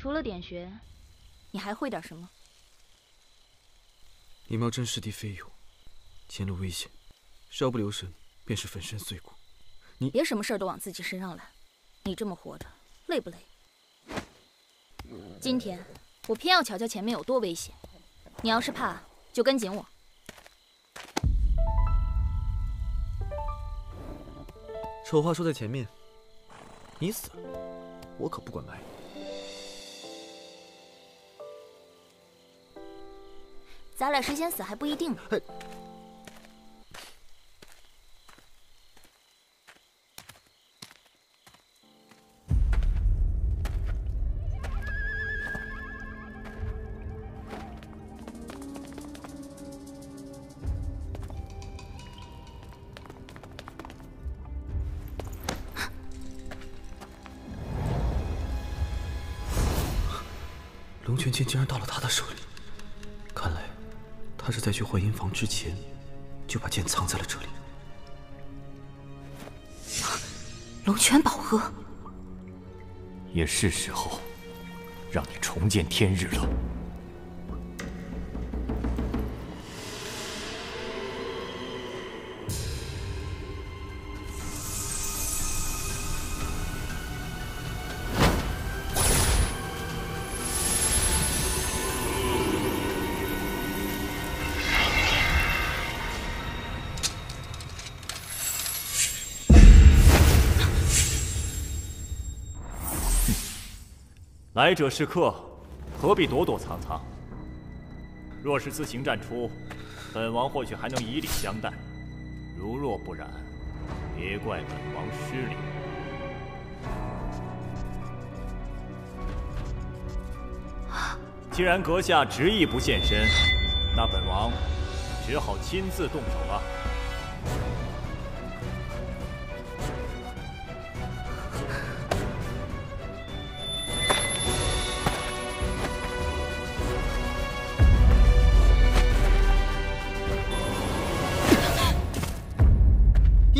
除了点穴，你还会点什么？李茂贞师弟非友，前路危险，稍不留神便是粉身碎骨。你别什么事儿都往自己身上揽，你这么活着累不累？今天我偏要瞧瞧前面有多危险，你要是怕，就跟紧我。丑话说在前面，你死了，我可不管埋。咱俩谁先死还不一定呢。龙泉剑竟然到了他的手里，他是在去幻音房之前就把剑藏在了这里。龙泉宝盒，也是时候让你重见天日了。来者是客，何必躲躲藏藏？若是自行站出，本王或许还能以礼相待；如若不然，别怪本王失礼。既然阁下执意不现身，那本王只好亲自动手了。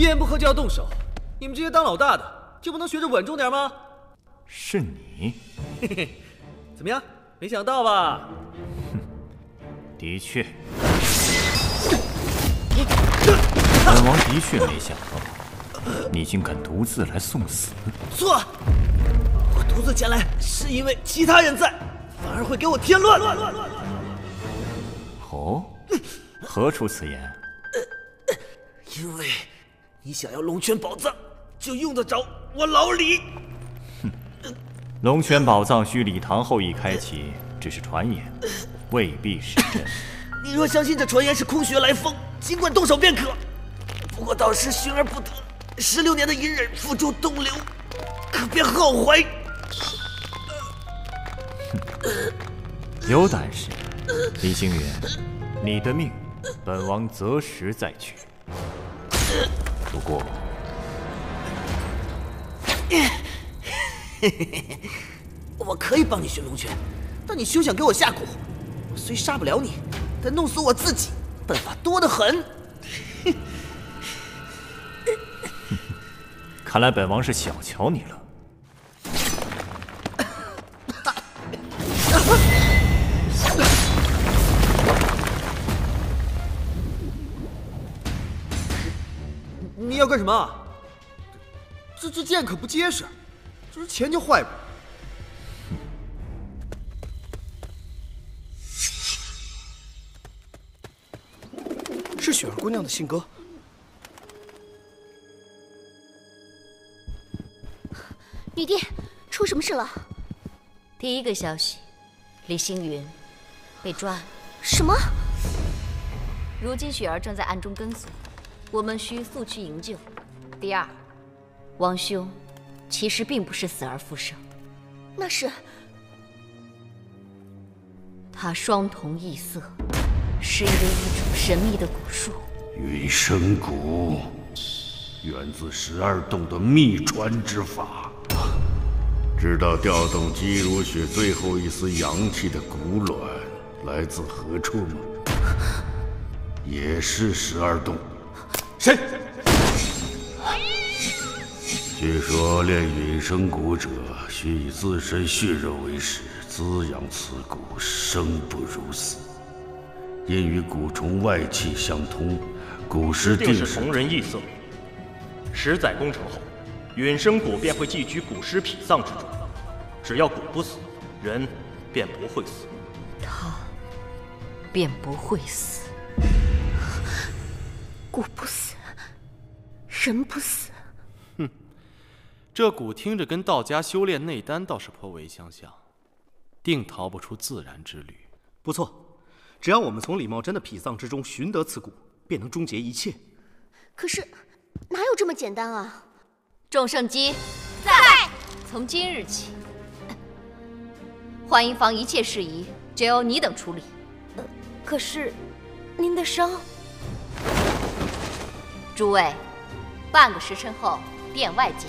一言不合就要动手，你们这些当老大的就不能学着稳重点吗？是你，嘿嘿，怎么样？没想到吧？的确，本王的确没想到，你竟敢独自来送死。错，我独自前来是因为其他人在，反而会给我添乱。哦，何出此言？因为你想要龙泉宝藏，就用得着我老李。龙泉宝藏需礼堂后裔开启，只是传言，未必是真。你若相信这传言是空穴来风，尽管动手便可。不过到时寻而不得，十六年的隐忍付诸东流，可别后悔。有胆识，李星云，你的命，本王择时再取。不过，我可以帮你寻龙泉，但你休想给我下蛊。我虽杀不了你，但弄死我自己，办法多得很。看来本王是小瞧你了。干什么？这这剑可不结实，这钱就坏过。是雪儿姑娘的信鸽。女帝，出什么事了？第一个消息，李星云被抓了。什么？如今雪儿正在暗中跟随，我们需速去营救。第二，王兄其实并不是死而复生，那是他双瞳异色，是因为一种神秘的蛊术。云深蛊，源自十二洞的秘传之法。知道调动姬如雪最后一丝阳气的蛊卵来自何处吗？也是十二洞。谁？据说练陨生骨者需以自身血肉为食，滋养此骨，生不如死。因与蛊虫外气相通，蛊尸定是同人异色。十载功成后，陨生蛊便会寄居蛊尸脾脏之中。只要蛊不死，人便不会死。他便不会死。蛊不死，人不死。哼，这蛊听着跟道家修炼内丹倒是颇为相像，定逃不出自然之律。不错，只要我们从李茂贞的脾脏之中寻得此蛊，便能终结一切。可是，哪有这么简单啊？众圣机在。从今日起，欢迎房一切事宜就由你等处理。呃，可是，您的伤。诸位，半个时辰后殿外见。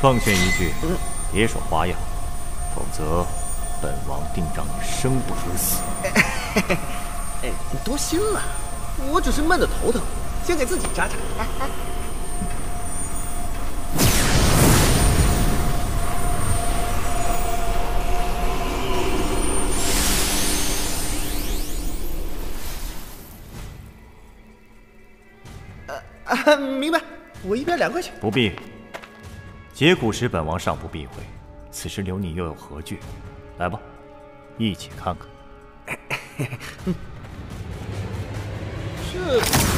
奉劝一句，别耍花样，否则本王定让你生不如死。哎，你多心了，我只是闷得头疼，先给自己扎扎。呃，明白，我一边凉快去。不必。解蛊时，本王尚不避讳。此时留你又有何惧？来吧，一起看看。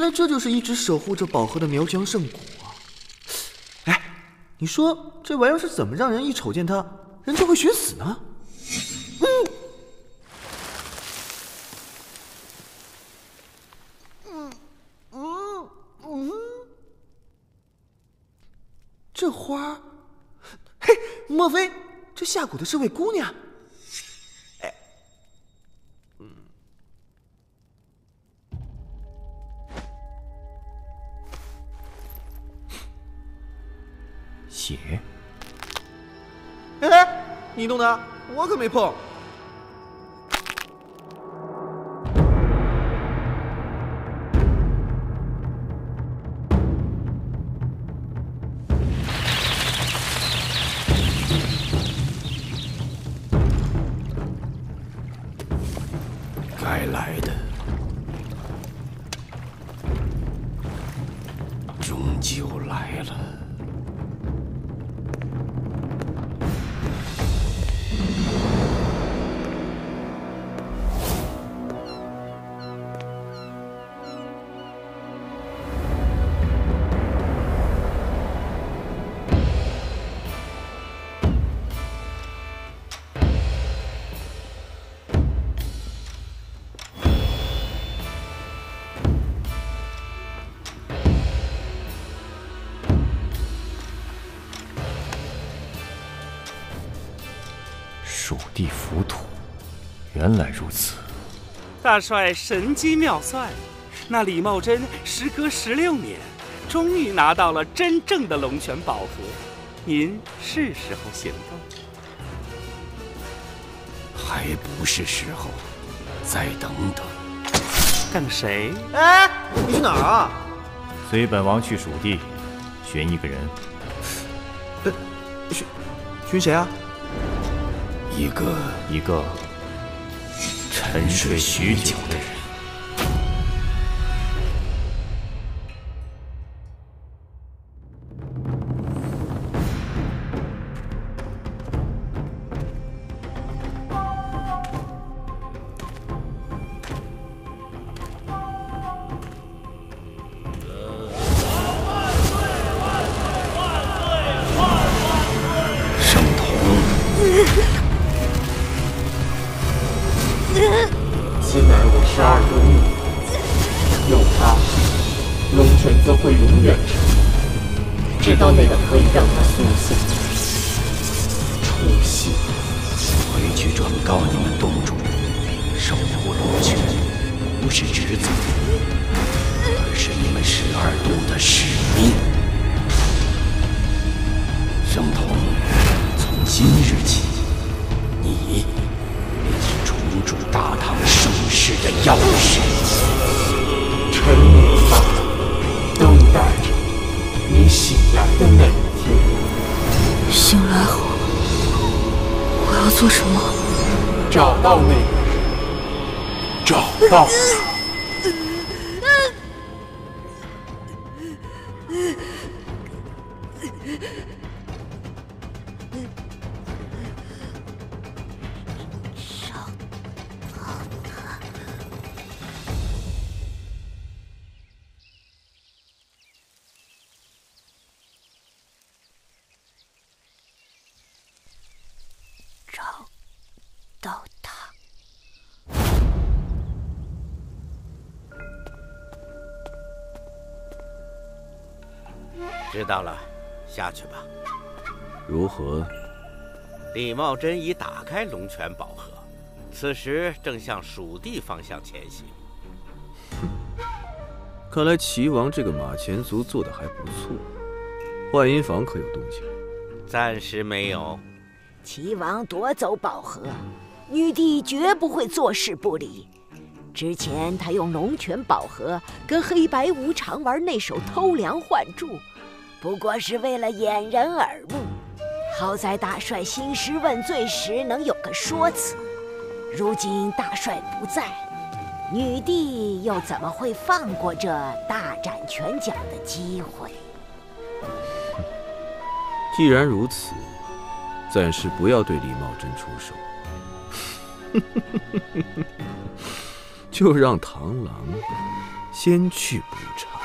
原来这就是一直守护着宝盒的苗疆圣蛊啊！哎，你说这玩意儿是怎么让人一瞅见它，人就会寻死呢？嗯，嗯嗯这花，嘿，莫非这下蛊的是位姑娘？血？哎，你弄的，我可没碰。该来的，终究来了。原来如此。大帅神机妙算，那李茂贞时隔十六年，终于拿到了真正的龙泉宝盒，您是时候行动。还不是时候，再等等。等谁？哎，你去哪儿啊？随本王去蜀地，寻一个人。呃，寻寻谁啊？一个一个沉睡许久的人。到。知道了，下去吧。如何？李茂贞已打开龙泉宝盒，此时正向蜀地方向前行。看来齐王这个马前卒做的还不错。幻音坊可有动静？暂时没有。齐王夺走宝盒，女帝绝不会坐视不理。之前他用龙泉宝盒跟黑白无常玩那手偷梁换柱，不过是为了掩人耳目。好在大帅兴师问罪时能有个说辞。如今大帅不在，女帝又怎么会放过这大展拳脚的机会？既然如此，暂时不要对李茂贞出手，就让螳螂先去补偿。